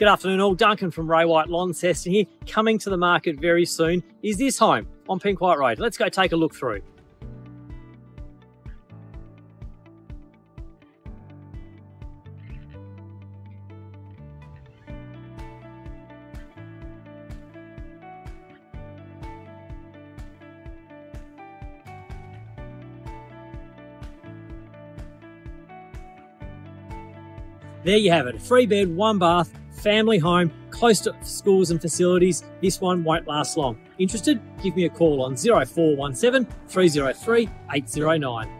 Good afternoon, all. Duncan from Ray White Launceston here, coming to the market very soon. Is this home on Penquite Road? Let's go take a look through. There you have it. Free bed, one bath, family home, close to schools and facilities. This one won't last long. Interested? Give me a call on 0417 303 809.